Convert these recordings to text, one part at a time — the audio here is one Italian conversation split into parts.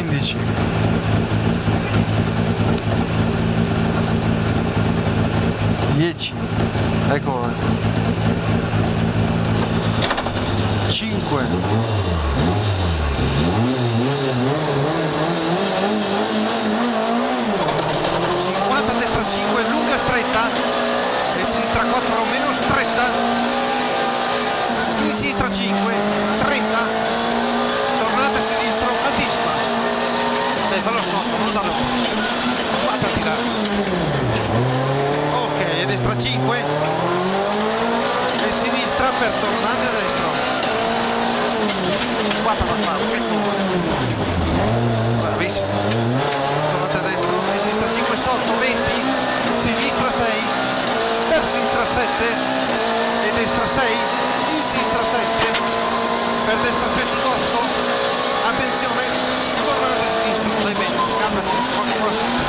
15 10 eccolo 5 50 destra 5 lunga stretta. E sinistra 4 meno stretta. In sinistra 5 30 tornate a sinistro anticipa dai fallo sotto non dallo fate a tirare ok e destra 5 e sinistra per tornante a destro guarda la ecco bravissimo. Tornate a destra. E sinistra 5 sotto 20 sinistra 6 per sinistra 7 e destra 6 in sinistra 7 per destra 6 sul dorso. Attenzione. Tornate a sinistra. Dai bene scaldati. Ecco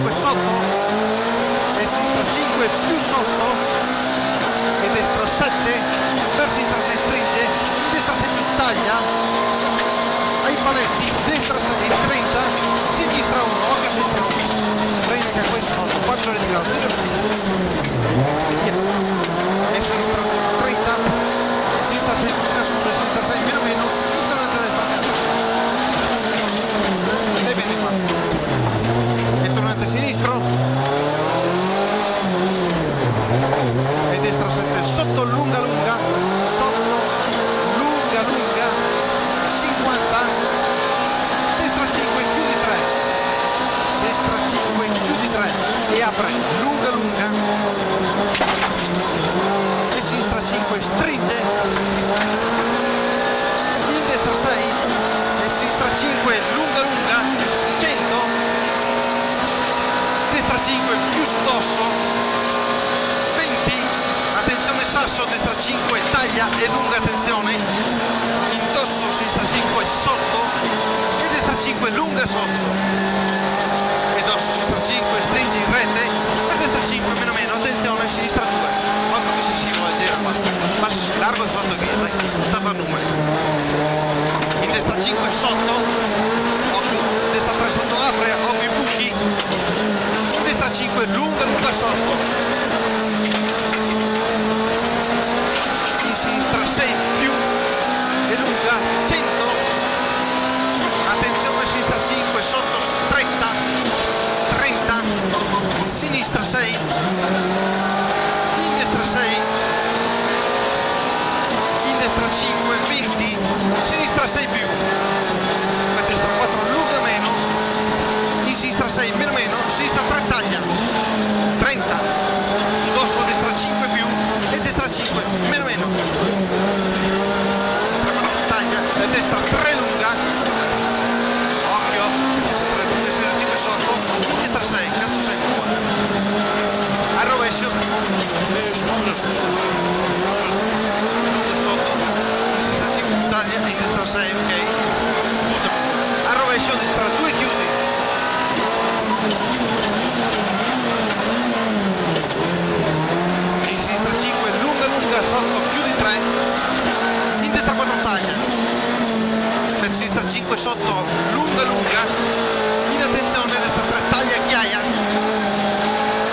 5 sotto, destra 5 più sotto e destra 7, per sinistra si stringe, destra 6 più taglia, ai paletti, destra 7 in 30, sinistra 1, occhio 6 1 prende che questo sotto, 4 di grado, e apre lunga lunga. E sinistra 5 stringe. In destra 6 e sinistra 5 lunga lunga. 100 destra 5 più su dosso 20 attenzione sasso destra 5 taglia e lunga attenzione. Indosso sinistra 5 sotto. E destra 5 lunga sotto. E dosso sinistra 5 rete per destra 5 meno meno attenzione sinistra 2 occhio che si scivola gira qua. Passa sul largo e sotto via dai sta a fare numeri. In destra 5 sotto. Occhio destra 3 sotto apre occhio i buchi. In destra 5 lunga lunga sotto. In sinistra 6 più e lunga 100 attenzione sinistra 5 sotto 30 30 sinistra 6 in destra 6 in destra 5 20 sinistra 6 più. A destra 4 lunga meno. In sinistra 6 meno meno. Sinistra 3 taglia. 30 su dosso destra 5 più e destra 5 meno meno sinistra 4 taglia e destra 3 lunga occhio 3 lunga sinistra 5 sotto destra 6 cazzo 6 più al rovescio Eh, scusa scusa scusa sotto in sinistra 5 più taglia e in destra 6 ok scusa al rovescio destra 2 chiudi in sinistra 5 lunga lunga sotto chiudi 3 in destra 4 taglia per sinistra 5 sotto lunga lunga. In attenzione destra 3 taglia ghiaia.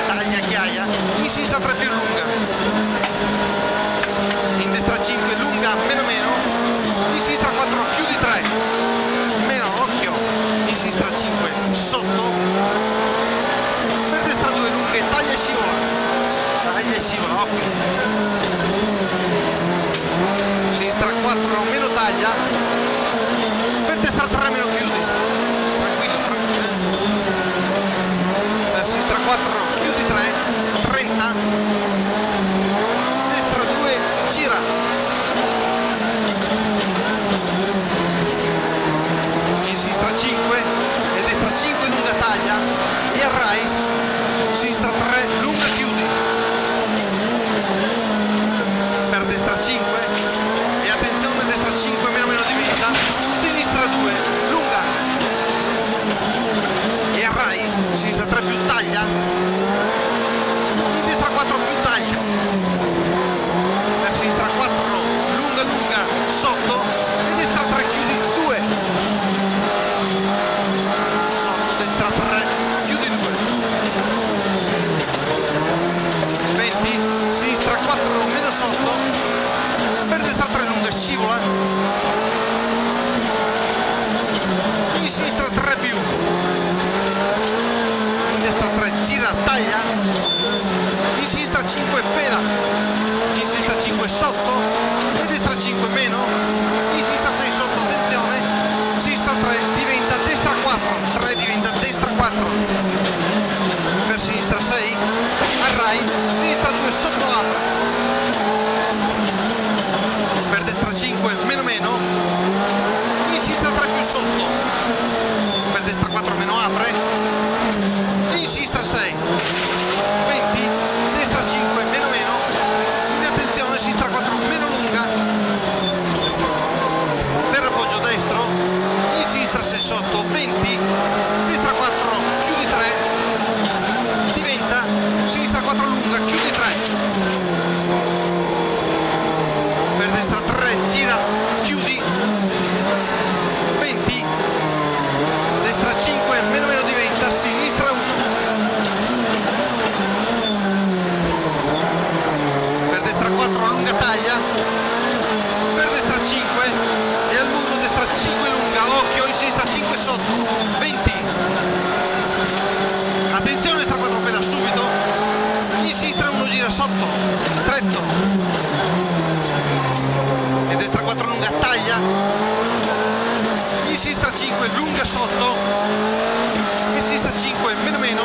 Taglia ghiaia. In sinistra 3 più lunga. In destra 5 lunga meno meno. In sinistra 4 chiudi 3 meno occhio. In sinistra 5 sotto. Per destra 2 lunghe taglia e scivola. Taglia e scivola occhio. Sinistra 4 meno taglia 3 meno chiudi tranquillo tranquillo. Per sinistra 4 chiudi 3 30 battaglia. In sinistra 5 appena in sinistra 5 sotto. In destra 5 meno. 2 lunga sotto e sinistra 5 meno meno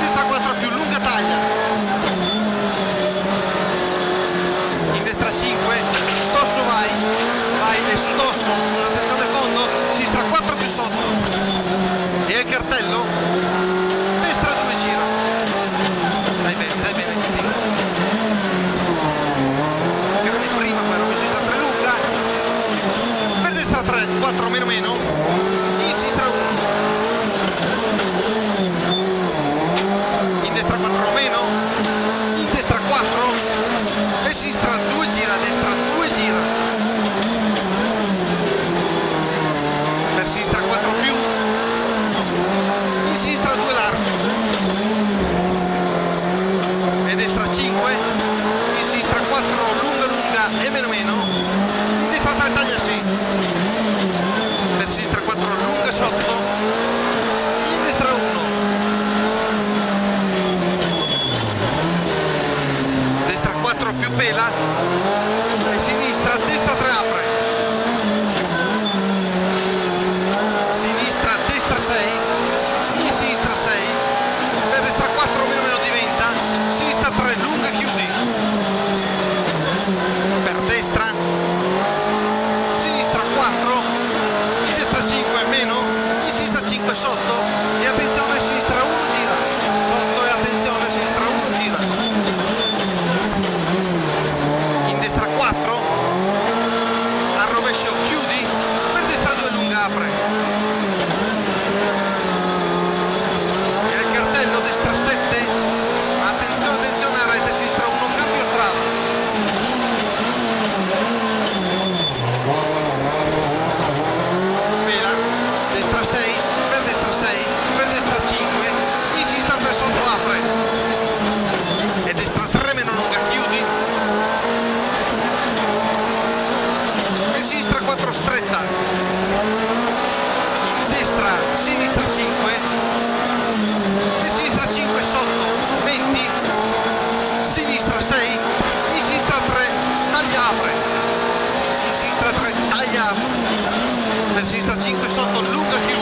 destra 4 più lunga taglia. In destra 5 dosso vai vai e su dosso attenzione fondo sinistra 4 più sotto. E il cartello? same. precisa 5 sotto Lucas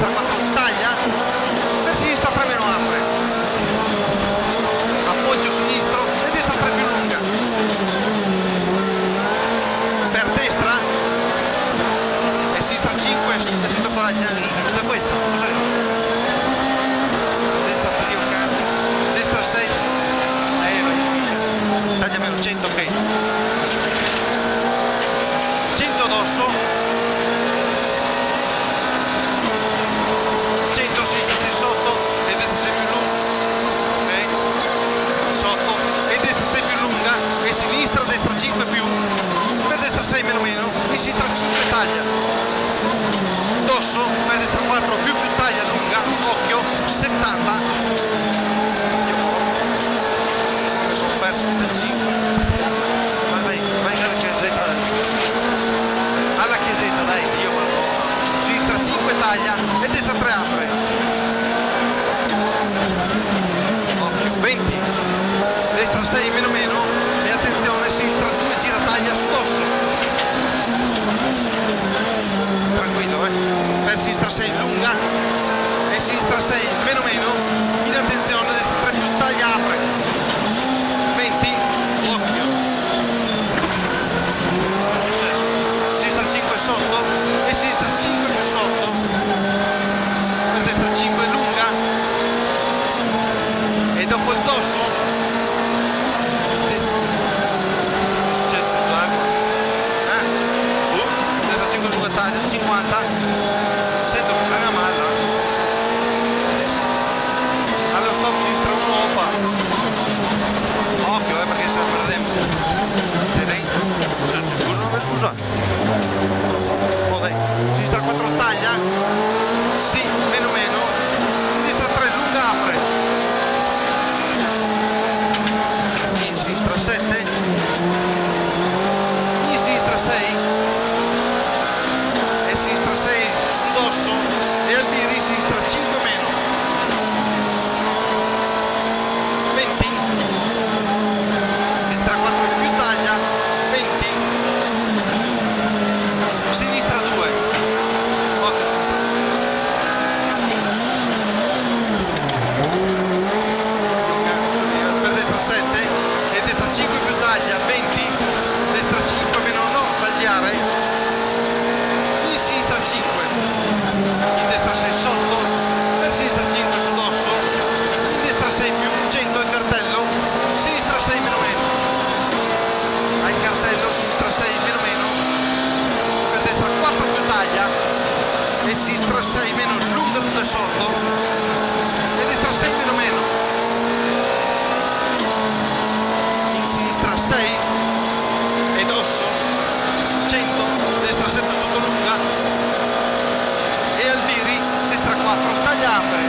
Gracias. taglia. Dosso, per destra 4 più più taglia lunga, occhio, 70 mi sono perso del 5 vai vai, vai alla chiesetta alla chiesetta dai, io vado sinistra 5 taglia e destra 3 apre. Occhio, 20 destra 6 meno meno 6 meno meno in attenzione del 3 più taglia apre.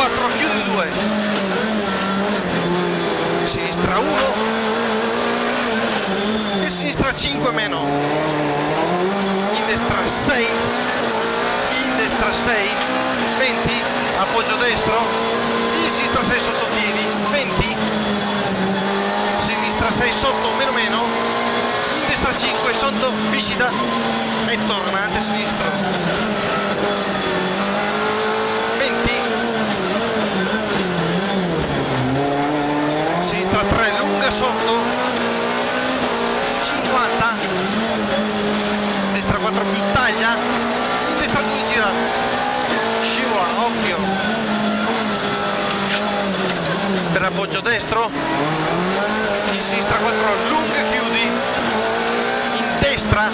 4 chiudi 2 sinistra 1 e sinistra 5 meno. In destra 6 in destra 6 20 appoggio destro. In sinistra 6 sotto piedi. 20 sinistra 6 sotto meno meno. In destra 5 sotto visita e tornate a sinistra. tira sotto. 50 destra 4 più taglia. Destra lui gira. Scivola occhio. Per appoggio destro. In sinistra 4 lunga chiudi. In destra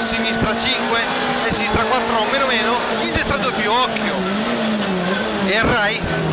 sinistra 5 e sinistra 4 meno meno. In destra 2 più occhio. E Rai